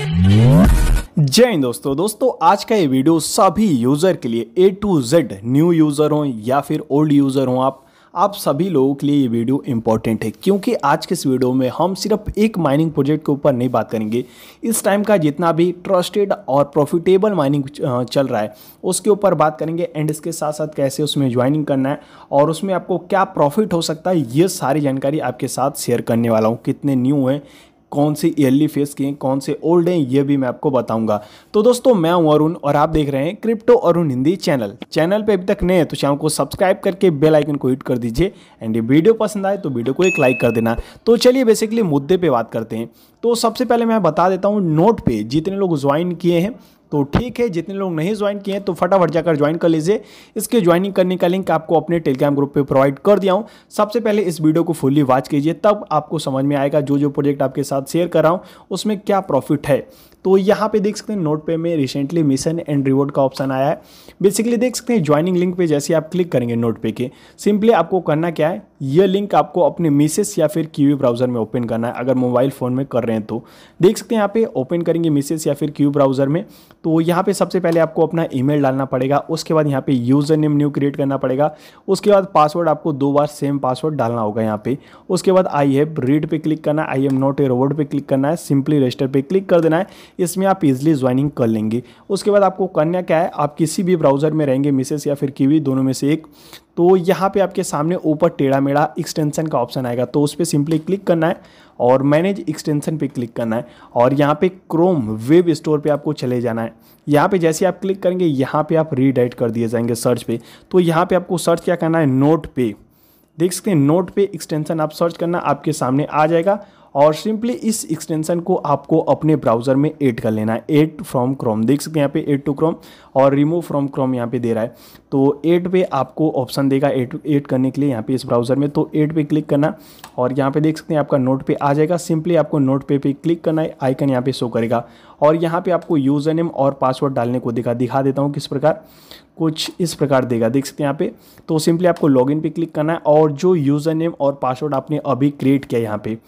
जय हिंद दोस्तों। दोस्तों, आज का ये वीडियो सभी यूज़र के लिए A to Z new user हो या फिर ओल्ड यूज़र हो आप आप सभी लोगों के लिए ये वीडियो इंपॉर्टेंट है, क्योंकि आज के इस वीडियो में हम सिर्फ़ एक माइनिंग प्रोजेक्ट के ऊपर नहीं बात करेंगे। इस टाइम का जितना भी ट्रस्टेड और प्रॉफिटेबल माइनिंग चल रहा है, उसके ऊपर बात करेंगे एंड इसके साथ साथ कैसे उसमें ज्वाइनिंग करना है और उसमें आपको क्या प्रॉफिट हो सकता है, ये सारी जानकारी आपके साथ शेयर करने वाला हूँ। कितने न्यू हैं कौन से ईयरली फेस किए कौन से ओल्ड हैं, ये भी मैं आपको बताऊँगा। तो दोस्तों, मैं हूँ अरुण और आप देख रहे हैं crypto Arun Hindi channel channel पे अभी तक नए हैं तो चैनल को सब्सक्राइब करके बेल आइकन को हिट कर दीजिए। एंड ये वीडियो पसंद आए तो वीडियो को एक लाइक कर देना। तो चलिए बेसिकली मुद्दे पर बात करते हैं। तो सबसे पहले मैं बता देता हूँ नोट पे जितने लोग ज्वाइन किए हैं तो ठीक है, जितने लोग नहीं ज्वाइन किए हैं तो फटाफट जाकर ज्वाइन कर लीजिए। इसके ज्वाइनिंग करने का लिंक आपको अपने टेलीग्राम ग्रुप पे प्रोवाइड कर दिया हूँ। सबसे पहले इस वीडियो को फुल्ली वॉच कीजिए, तब आपको समझ में आएगा जो जो प्रोजेक्ट आपके साथ शेयर कर रहा हूँ, उसमें क्या प्रॉफिट है। तो यहाँ पे देख सकते हैं नोट पे में रिसेंटली मिशन एंड रिवॉर्ड का ऑप्शन आया है। बेसिकली देख सकते हैं ज्वाइनिंग लिंक पे जैसे आप क्लिक करेंगे नोट पे के सिंपली आपको करना क्या है? यह लिंक आपको अपने मिसेस या फिर क्यू ब्राउज़र में ओपन करना है, अगर मोबाइल फ़ोन में कर रहे हैं तो। देख सकते हैं यहाँ पे ओपन करेंगे मिसेस या फिर क्यू ब्राउज़र में तो यहाँ पे सबसे पहले आपको अपना ईमेल डालना पड़ेगा, उसके बाद यहाँ पे यूज़र नेम न्यू क्रिएट करना पड़ेगा, उसके बाद पासवर्ड आपको दो बार सेम पासवर्ड डालना होगा यहाँ पे। उसके बाद आई हैव रीड पे क्लिक करना I am not a robot पे क्लिक करना है सिंपली रजिस्टर पे क्लिक कर देना है। इसमें आप इजिली ज्वाइनिंग कर लेंगे। उसके बाद आपको करना क्या है, आप किसी भी ब्राउज़र में रहेंगे मिसेस या फिर कीवी दोनों में से एक तो यहाँ पे आपके सामने ऊपर टेढ़ा मेढ़ा एक्सटेंशन का ऑप्शन आएगा। तो उस पर सिंपली क्लिक करना है और मैनेज एक्सटेंशन पे क्लिक करना है और यहाँ पे क्रोम वेब स्टोर पे आपको चले जाना है। यहाँ पे जैसे आप क्लिक करेंगे, यहाँ पे आप रीडाइट कर दिए जाएँगे सर्च पे। तो यहाँ पे आपको सर्च क्या करना है नोट पे। देख सकते हैं नोट पे एक्सटेंशन आप सर्च करना आपके सामने आ जाएगा और सिंपली इस एक्सटेंशन को आपको अपने ब्राउज़र में ऐड कर लेना है। एड फ्रॉम क्रोम देख सकते हैं यहाँ पे एड टू क्रोम और रिमूव फ्रॉम क्रोम यहाँ पे दे रहा है। तो एड पे आपको ऑप्शन देगा एड एड करने के लिए यहाँ पे इस ब्राउज़र में। तो एड पे क्लिक करना और यहाँ पे देख सकते हैं आपका नोट पे आ जाएगा। सिंपली आपको नोट पे पे क्लिक करना है। आइकन यहाँ पे शो करेगा। और यहाँ पे आपको यूज़र नेम और पासवर्ड डालने को दिखा दिखा देता हूँ किस प्रकार। कुछ इस प्रकार देगा। देख सकते हैं यहाँ पे। तो सिंपली आपको लॉगिन पे क्लिक करना है और जो यूज़र नेम और पासवर्ड आपने अभी क्रिएट किया यहाँ पे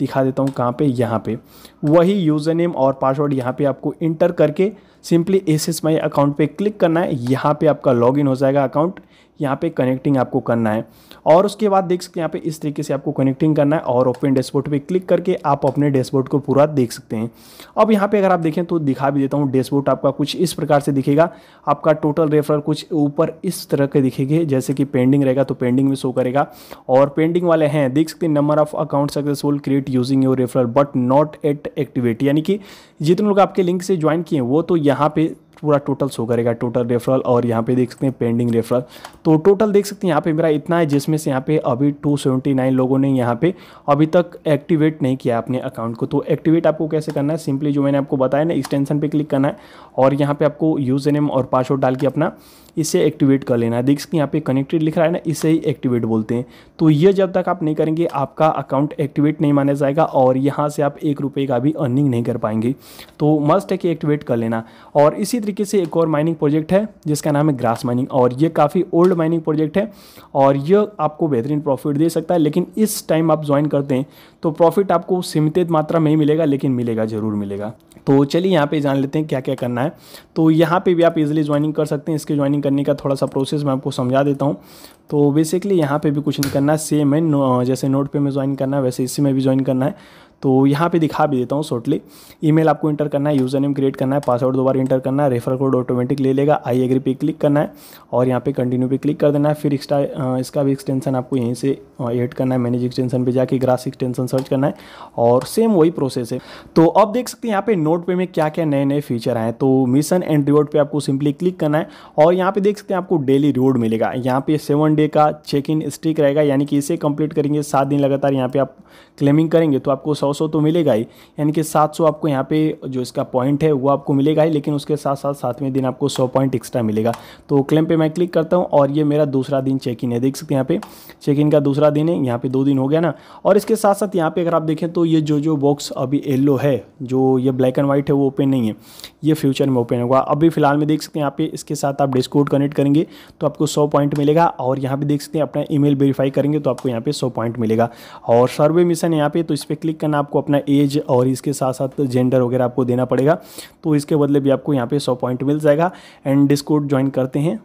दिखा देता हूँ कहाँ पे? यहाँ पे। वही यूज़र नेम और पासवर्ड यहाँ पे आपको इंटर करके सिंपली एस एस अकाउंट पे क्लिक करना है। यहाँ पे आपका लॉगिन हो जाएगा अकाउंट यहाँ पे कनेक्टिंग आपको करना है। और उसके बाद देख सकते हैं, यहाँ पे इस तरीके से आपको कनेक्टिंग करना है और ओपन डैशबोर्ड पे क्लिक करके आप अपने डैशबोर्ड को पूरा देख सकते हैं। अब यहाँ पे अगर आप देखें तो दिखा भी देता हूँ डैशबोर्ड आपका कुछ इस प्रकार से दिखेगा। आपका टोटल रेफरल कुछ ऊपर इस तरह के दिखेंगे, जैसे कि पेंडिंग रहेगा तो पेंडिंग में शो करेगा। और पेंडिंग वाले हैं, देख सकते हैं number of account successful create using your referral but not yet activate यानी कि जितने लोग आपके लिंक से ज्वाइन किए वो तो यहाँ पे पूरा टोटल शो करेगा टोटल रेफरल और यहाँ पे देख सकते हैं पेंडिंग रेफरल तो टोटल देख सकते हैं, यहाँ पे मेरा इतना है जिसमें से यहाँ पे अभी 279 लोगों ने यहाँ पे अभी तक एक्टिवेट नहीं किया अपने अकाउंट को। तो एक्टिवेट आपको कैसे करना है? सिंपली जो मैंने आपको बताया ना एक्सटेंशन पे क्लिक करना है और यहाँ पे आपको यूज़र नेम और पासवर्ड डाल के अपना इसे एक्टिवेट कर लेना है। देख सकते हैं, यहाँ पे कनेक्टेड लिख रहा है ना, इसे ही एक्टिवेट बोलते हैं। तो ये जब तक आप नहीं करेंगे, आपका अकाउंट एक्टिवेट नहीं माना जाएगा और यहाँ से आप एक रुपये का भी अर्निंग नहीं कर पाएँगे। तो मस्ट है कि एक्टिवेट कर लेना। और इसी से एक और माइनिंग प्रोजेक्ट है, जिसका नाम है ग्रास माइनिंग और ये काफ़ी ओल्ड माइनिंग प्रोजेक्ट है, और ये आपको बेहतरीन प्रॉफिट दे सकता है, लेकिन इस टाइम आप ज्वाइन करते हैं तो प्रॉफिट आपको सीमित मात्रा में ही मिलेगा, लेकिन मिलेगा, ज़रूर मिलेगा। तो चलिए यहाँ पे जान लेते हैं क्या क्या करना है। तो यहाँ पे भी आप इजीली ज्वाइनिंग कर सकते हैं, इसके ज्वाइनिंग करने का थोड़ा सा प्रोसेस मैं आपको समझा देता हूँ। तो बेसिकली यहाँ पे भी कुछ नहीं करना है सेम है जैसे नोट पे में ज्वाइन करना है, वैसे इसी में भी ज्वाइन करना है। तो यहाँ पे दिखा भी देता हूँ शॉर्टली ईमेल आपको इंटर करना है यूज़र नेम क्रिएट करना है पासवर्ड दोबारा इंटर करना है रेफर कोड ऑटोमेटिक ले लेगा आई एग्री पे क्लिक करना है और यहाँ पे कंटिन्यू पे क्लिक कर देना है। फिर एक्स्ट्रा इसका भी एक्सटेंशन आपको यहीं से ऐड करना है मैनेज एक्सटेंशन पे जाके ग्रास एक्सटेंशन सर्च करना है और सेम वही प्रोसेस है। तो अब देख सकते हैं यहाँ पे नोट पे में क्या क्या नए नए फीचर आए तो मिशन एंड रिवॉर्ड पे आपको सिंपली क्लिक करना है और यहाँ पे देख सकते हैं आपको डेली रिवॉर्ड मिलेगा। यहाँ पे सेवन डे का चेक इन स्टिक रहेगा, यानी कि इसे कंप्लीट करेंगे, सात दिन लगातार यहाँ पे आप क्लेमिंग करेंगे तो आपको सौ सौ तो मिलेगा ही। यानी कि 700 आपको यहाँ पे जो इसका पॉइंट है, वो आपको मिलेगा ही, लेकिन उसके साथ साथ सातवें दिन आपको 100 पॉइंट एक्स्ट्रा मिलेगा। तो क्लेम पे मैं क्लिक करता हूँ और ये मेरा दूसरा दिन चेक इन है। देख सकते हैं यहाँ पे चेक इन का दूसरा दिन है, यहाँ पे दो दिन हो गया ना। और इसके साथ साथ यहाँ पे अगर आप देखें तो ये जो जो बॉक्स अभी येल्लो है, जो ये ब्लैक एंड व्हाइट है, वो ओपन नहीं है। ये फ्यूचर में ओपन होगा। अभी फ़िलहाल में देख सकते हैं यहाँ पे इसके साथ आप डिस्कोड कनेक्ट करेंगे तो आपको सौ पॉइंट मिलेगा। और यहाँ पे देख सकते हैं अपना ईमेल वेरीफाई करेंगे तो आपको यहाँ पे सौ पॉइंट मिलेगा। और सर्वे मिशन यहाँ पे तो इस पर क्लिक करना आपको अपना एज और इसके साथ साथ जेंडर वगैरह आपको देना पड़ेगा। तो इसके बदले भी आपको यहाँ पे सौ पॉइंट मिल जाएगा। एंड डिस्कोड ज्वाइन करते हैं।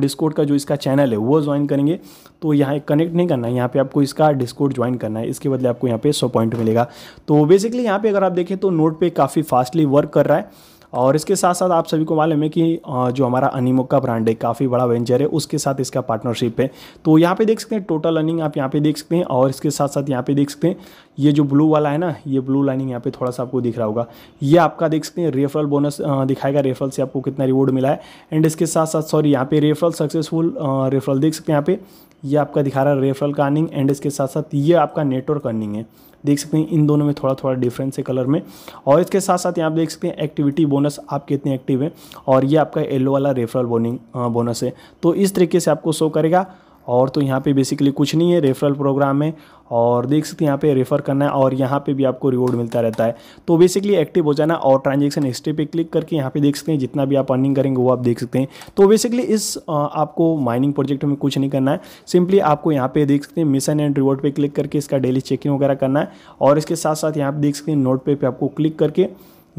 डिस्कोड का जो इसका चैनल है, वो ज्वाइन करेंगे। तो यहाँ कनेक्ट नहीं करना है। यहाँ पे आपको इसका डिस्कोड ज्वाइन करना है। इसके बदले आपको यहाँ पे सौ पॉइंट मिलेगा। तो बेसिकली यहाँ पे अगर आप देखें तो नोट पे काफ़ी फास्टली वर्क कर रहा है। और इसके साथ साथ आप सभी को मालूम है कि जो हमारा अनिमो का ब्रांड है, काफ़ी बड़ा वेंचर है, उसके साथ इसका पार्टनरशिप है। तो यहाँ पे देख सकते हैं टोटल अर्निंग आप यहाँ पे देख सकते हैं और इसके साथ साथ यहाँ पे देख सकते हैं, ये जो ब्लू वाला है ना, ये ब्लू लाइनिंग यहाँ पे थोड़ा सा आपको दिख रहा होगा। ये आपका देख सकते हैं रेफरल बोनस दिखाएगा रेफरल से आपको कितना रिवॉर्ड मिला है। एंड इसके साथ साथ सॉरी यहाँ पे रेफरल सक्सेसफुल रेफरल देख सकते हैं यहाँ पे। ये आपका दिखा रहा है रेफरल का अर्निंग एंड इसके साथ साथ ये आपका नेटवर्क अर्निंग है। देख सकते हैं इन दोनों में थोड़ा थोड़ा डिफरेंस है कलर में। और इसके साथ साथ यहाँ आप देख सकते हैं एक्टिविटी बोनस आप कितने एक्टिव हैं और ये आपका येलो वाला रेफरल बोनिंग बोनस है। तो इस तरीके से आपको शो करेगा। और तो यहाँ पे बेसिकली कुछ नहीं है रेफरल प्रोग्राम में और देख सकते हैं यहाँ पे रेफ़र करना है और यहाँ पे भी आपको रिवॉर्ड मिलता रहता है। तो बेसिकली एक्टिव हो जाना और ट्रांजेक्शन हिस्ट्री पे क्लिक करके यहाँ पे देख सकते हैं जितना भी आप अर्निंग करेंगे वो आप देख सकते हैं। तो बेसिकली इस आपको माइनिंग प्रोजेक्ट में कुछ नहीं करना है। सिंपली आपको यहाँ पे देख सकते हैं मिशन एंड रिवॉर्ड पर क्लिक करके इसका डेली चेकिंग वगैरह करना है और इसके साथ साथ यहाँ पे देख सकते हैं नोट पे, पे आपको क्लिक करके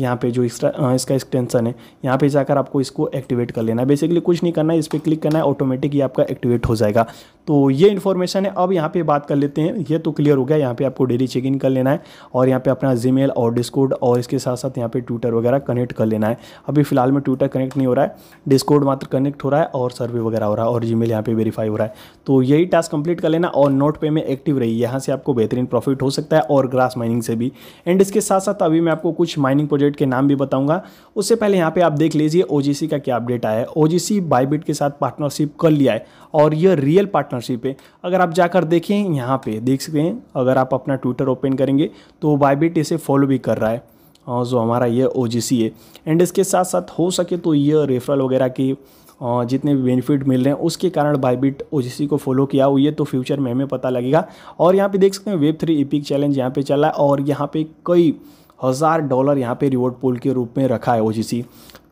यहाँ पे जो इसका इसका एक्सटेंसन है, यहाँ पे जाकर आपको इसको एक्टिवेट कर लेना है। बेसिकली कुछ नहीं करना है, इस पर क्लिक करना है ऑटोमेटिक ये आपका एक्टिवेट हो जाएगा। तो ये इन्फॉर्मेशन है। अब यहाँ पे बात कर लेते हैं। ये तो क्लियर हो गया। यहाँ पे आपको डेली चेक इन कर लेना है और यहाँ पे अपना जी और डिस्कोड और इसके साथ साथ यहाँ पे ट्विटर वगैरह कनेक्ट कर लेना है। अभी फ़िलहाल में ट्विटर कनेक्ट नहीं हो रहा है। डिस्कोड मात्र कनेक्ट हो रहा है और सर्वे वगैरह हो रहा है और जी मेल यहाँ पे वेरीफाई हो रहा है। तो यही टास्क कंप्लीट कर लेना और नोट पे में एक्टिव रही यहाँ से आपको बेहतरीन प्रॉफिट हो सकता है और ग्रास माइनिंग से भी। एंड इसके साथ साथ अभी मैं आपको कुछ माइनिंग प्रोजेक्ट के नाम भी बताऊँगा। उससे पहले यहाँ पे आप देख लीजिए ओजीसी का क्या अपडेट आया है। ओ जी बाईबिट के साथ पार्टनरशिप कर लिया है और यह रियल पार्टनरशिप है अगर आप जाकर देखें, यहाँ पे देख सकते हैं, अगर आप अपना ट्विटर ओपन करेंगे तो बाईबिट इसे फॉलो भी कर रहा है, और जो हमारा ये ओजीसी है। एंड इसके साथ साथ हो सके तो ये रेफरल वगैरह की जितने भी बेनिफिट मिल रहे हैं, उसके कारण बाईबिट ओ को फॉलो किया हुई है तो फ्यूचर में हमें पता लगेगा। और यहाँ पे देख सकते हैं वेब थ्री इपिक चैलेंज यहाँ पे चला है, और यहाँ पे कई हज़ार डॉलर यहाँ पे रिवॉर्ड पोल के रूप में रखा है ओजीसी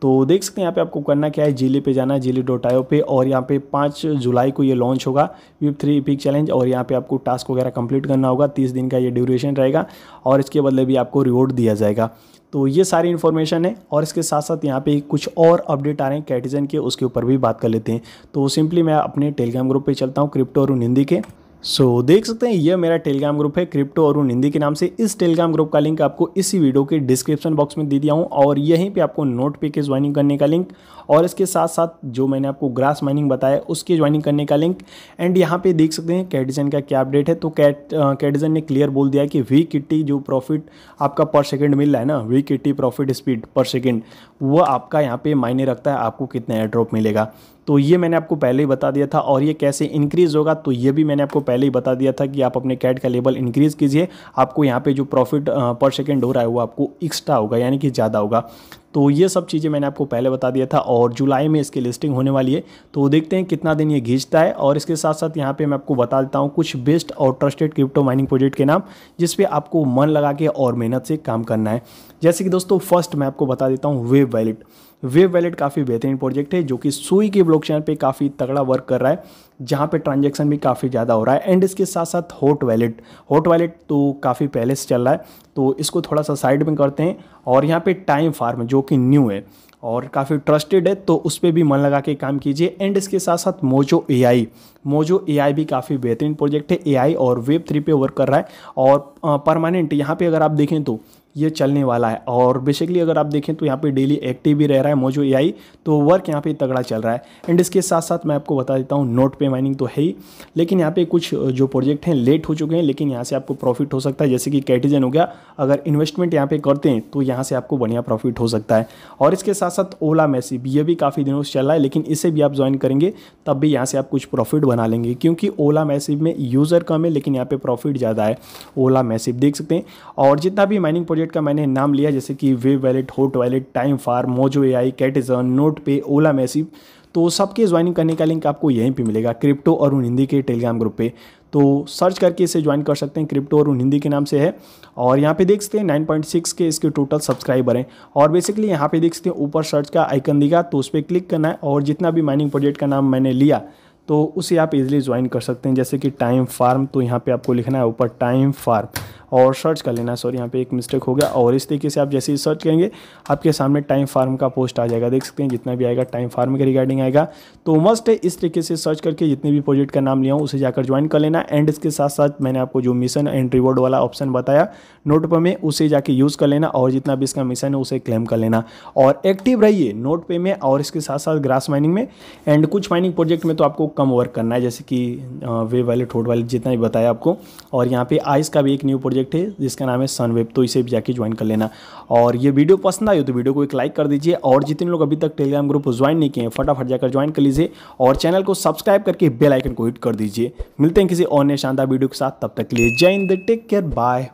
तो देख सकते हैं यहाँ पे आपको करना क्या है ज़िले पे जाना है ज़िले डॉट आयो पे, और यहाँ पे पाँच जुलाई को ये लॉन्च होगा वीप थ्री पिक चैलेंज और यहाँ पे आपको टास्क वगैरह कंप्लीट करना होगा, तीस दिन का ये ड्यूरेशन रहेगा, और इसके बदले भी आपको रिवॉर्ड दिया जाएगा। तो ये सारी इन्फॉर्मेशन है, और इसके साथ साथ यहाँ पे कुछ और अपडेट आ रहे हैं कैटिजन के, उसके ऊपर भी बात कर लेते हैं। तो सिंपली मैं अपने टेलीग्राम ग्रुप पर चलता हूँ क्रिप्टो और हिंदी के। सो so, देख सकते हैं यह मेरा टेलीग्राम ग्रुप है क्रिप्टो और हिंदी के नाम से। इस टेलीग्राम ग्रुप का लिंक आपको इसी वीडियो के डिस्क्रिप्शन बॉक्स में दे दिया हूँ और यहीं पे आपको नोट पे के ज्वाइनिंग करने का लिंक और इसके साथ साथ जो मैंने आपको ग्रास माइनिंग बताया उसके ज्वाइनिंग करने का लिंक एंड यहाँ पे देख सकते हैं कैडिजन का क्या अपडेट है? तो कैट कैडिजन ने क्लियर बोल दिया कि वी किट्टी जो प्रॉफिट आपका पर सेकेंड मिल रहा है ना वी किट्टी प्रॉफिट स्पीड पर सेकेंड वह आपका यहाँ पे मायने रखता है आपको कितना एयर ड्रॉप मिलेगा। तो ये मैंने आपको पहले ही बता दिया था और ये कैसे इंक्रीज़ होगा तो ये भी मैंने आपको पहले ही बता दिया था कि आप अपने कैट का लेवल इंक्रीज़ कीजिए। आपको यहाँ पे जो प्रॉफिट पर सेकेंड हो रहा है, वो आपको एक्स्ट्रा होगा, यानी कि ज़्यादा होगा। तो ये सब चीज़ें मैंने आपको पहले बता दिया था और जुलाई में इसकी लिस्टिंग होने वाली है। तो देखते हैं कितना दिन ये घींचता है और इसके साथ साथ यहाँ पे मैं आपको बता देता हूँ कुछ बेस्ट और ट्रस्टेड क्रिप्टो माइनिंग प्रोजेक्ट के नाम, जिस पे आपको मन लगा के और मेहनत से काम करना है। जैसे कि दोस्तों फ़र्स्ट मैं आपको बता देता हूँ वेब वैलिड वेब वैलेट काफ़ी बेहतरीन प्रोजेक्ट है, जो कि सुई की ब्लॉकचेन पे काफ़ी तगड़ा वर्क कर रहा है, जहाँ पे ट्रांजेक्शन भी काफ़ी ज़्यादा हो रहा है। एंड इसके साथ साथ हॉट वैलेट हॉट वैलेट तो काफ़ी पहले से चल रहा है तो इसको थोड़ा सा साइड में करते हैं। और यहाँ पे टाइम फार्म जो कि न्यू है, और काफ़ी ट्रस्टेड है तो उस पर भी मन लगा के काम कीजिए। एंड इसके साथ साथ मोजो ए मोजो ए भी काफ़ी बेहतरीन प्रोजेक्ट है। एआई और वेब थ्री पे वर्क कर रहा है, और परमानेंट यहाँ पे अगर आप देखें तो ये चलने वाला है। और बेसिकली अगर आप देखें तो यहाँ पे डेली एक्टिव भी रह रहा है मोजो ए तो वर्क यहाँ पे तगड़ा चल रहा है। एंड इसके साथ साथ मैं आपको बता देता हूँ नोट पे माइनिंग तो है ही, लेकिन यहाँ पे कुछ जो प्रोजेक्ट हैं लेट हो चुके हैं, लेकिन यहाँ से आपको प्रॉफिट हो सकता है। जैसे कि कैटिजन हो गया, अगर इन्वेस्टमेंट यहाँ पे करते हैं तो यहाँ से आपको बढ़िया प्रॉफिट हो सकता है। और इसके साथ साथ ओला मैसिव ये भी काफ़ी दिनों से चल रहा है, लेकिन इसे भी आप ज्वाइन करेंगे, तब भी यहाँ से आप कुछ प्रॉफिट बना लेंगे। क्योंकि ओला मैसिव में यूज़र कम है, लेकिन यहाँ पे प्रॉफिट ज़्यादा है। ओला मैसिव देख सकते हैं। और जितना भी माइनिंग प्रोजेक्ट का मैंने नाम लिया, जैसे कि वे wallet, hot wallet, Time Farm Mojo A I Catizen, Note Pay, Ola massive. तो सबके ज्वाइनिंग करने का लिंक आपको यहीं पे मिलेगा, क्रिप्टो और उन हिंदी के टेलीग्राम ग्रुप पे। तो सर्च करके इसे ज्वाइन कर सकते हैं, क्रिप्टो और उन हिंदी के नाम से है। और यहाँ पे देख सकते हैं 9.6 के इसके टोटल सब्सक्राइबर हैं। और बेसिकली यहाँ पे देख सकते हैं, ऊपर सर्च का आइकन दिखा तो उस पर क्लिक करना है। और जितना भी माइनिंग प्रोजेक्ट का नाम मैंने लिया तो उसे आप इजीली ज्वाइन कर सकते हैं, जैसे कि टाइम फार्म तो यहाँ पे आपको लिखना है ऊपर टाइम फार्म और सर्च कर लेना। सॉरी यहाँ पे एक मिस्टेक हो गया और इस तरीके से आप जैसे ही सर्च करेंगे, आपके सामने टाइम फार्म का पोस्ट आ जाएगा। देख सकते हैं, जितना भी आएगा टाइम फार्म के रिगार्डिंग आएगा। तो मस्ट है इस तरीके से सर्च करके जितने भी प्रोजेक्ट का नाम लिया हूँ, उसे जाकर ज्वाइन कर लेना। एंड इसके साथ साथ मैंने आपको जो मिशन एंड रिवॉर्ड वाला ऑप्शन बताया नोट पे में उसे जाके यूज़ कर लेना और जितना भी इसका मिशन है, उसे क्लेम कर लेना। और एक्टिव रहिए नोट पे में और इसके साथ साथ ग्रास माइनिंग में। एंड कुछ माइनिंग प्रोजेक्ट में तो आपको कम वर्क करना है, जैसे कि वे वाले ठोट वाले जितना भी बताया आपको। और यहाँ पे आइस का भी एक न्यू प्रोजेक्ट है, जिसका नाम है सनवेब तो इसे भी जाके ज्वाइन कर लेना। और ये वीडियो पसंद आई हो तो वीडियो को एक लाइक कर दीजिए, और जितने लोग अभी तक टेलीग्राम ग्रुप ज्वाइन नहीं किए फटाफट जाकर ज्वाइन कर लीजिए, और चैनल को सब्सक्राइब करके बेलाइकन को हिट कर दीजिए। मिलते हैं किसी और शानदार वीडियो के साथ, तब तक लिए जय हिंद टेक केयर बाय